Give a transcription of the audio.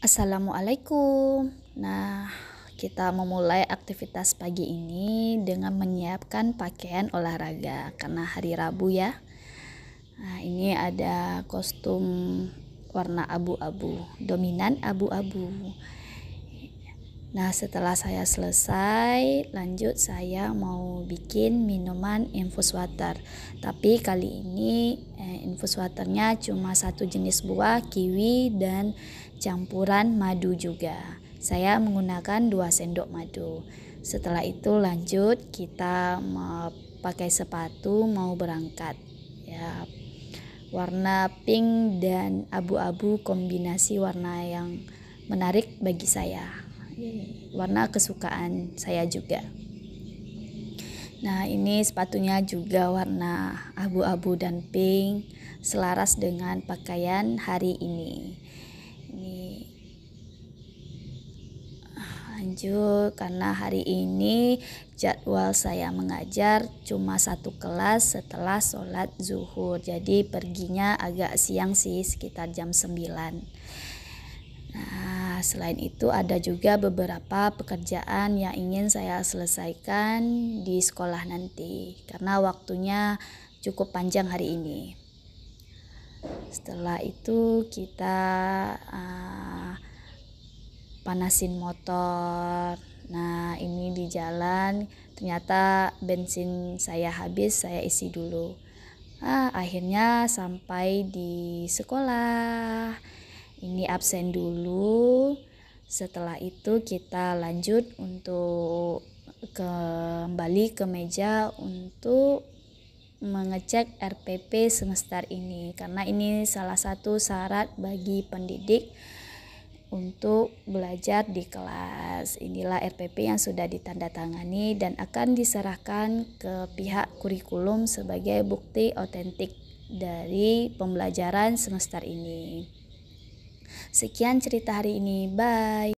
Assalamualaikum. Nah, kita memulai aktivitas pagi ini dengan menyiapkan pakaian olahraga karena hari Rabu ya. Nah, ini ada kostum warna abu-abu, dominan abu-abu. Nah, setelah saya selesai, lanjut saya mau bikin minuman infus water. Tapi kali ini eh, infus waternya cuma satu jenis buah, kiwi dan campuran madu juga. Saya menggunakan 2 sendok madu. Setelah itu lanjut kita pakai sepatu mau berangkat. Ya. Warna pink dan abu-abu kombinasi warna yang menarik bagi saya warna kesukaan saya juga. Nah, ini sepatunya juga warna abu-abu dan pink, selaras dengan pakaian hari ini. Ini lanjut karena hari ini jadwal saya mengajar cuma satu kelas setelah sholat zuhur. Jadi perginya agak siang sih, sekitar jam 9. Nah, selain itu ada juga beberapa pekerjaan yang ingin saya selesaikan di sekolah nanti karena waktunya cukup panjang hari ini. Setelah itu kita uh, panasin motor. Nah, ini di jalan ternyata bensin saya habis, saya isi dulu. Ah, akhirnya sampai di sekolah ini absen dulu setelah itu kita lanjut untuk kembali ke meja untuk mengecek RPP semester ini karena ini salah satu syarat bagi pendidik untuk belajar di kelas. Inilah RPP yang sudah ditandatangani dan akan diserahkan ke pihak kurikulum sebagai bukti otentik dari pembelajaran semester ini. Sekian cerita hari ini. Bye.